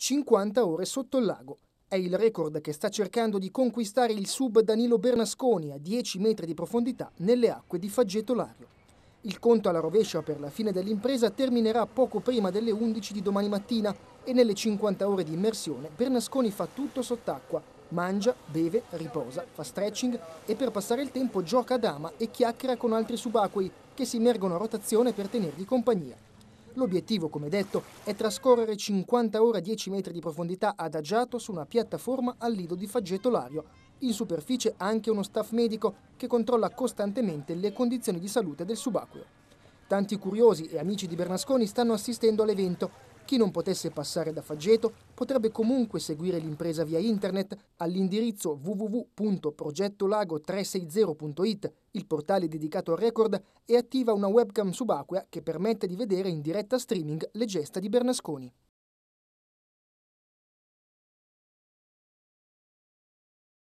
50 ore sotto il lago. È il record che sta cercando di conquistare il sub Danilo Bernasconi a 10 metri di profondità nelle acque di Faggeto Lario. Il conto alla rovescia per la fine dell'impresa terminerà poco prima delle 11 di domani mattina e nelle 50 ore di immersione Bernasconi fa tutto sott'acqua, mangia, beve, riposa, fa stretching e per passare il tempo gioca a dama e chiacchiera con altri subacquei che si immergono a rotazione per tenergli compagnia. L'obiettivo, come detto, è trascorrere 50 ore a 10 metri di profondità adagiato su una piattaforma al lido di Faggetto Lario. In superficie anche uno staff medico che controlla costantemente le condizioni di salute del subacqueo. Tanti curiosi e amici di Bernasconi stanno assistendo all'evento chi non potesse passare da Faggeto potrebbe comunque seguire l'impresa via internet all'indirizzo www.progettolago360.it, il portale dedicato al record, e attiva una webcam subacquea che permette di vedere in diretta streaming le gesta di Bernasconi.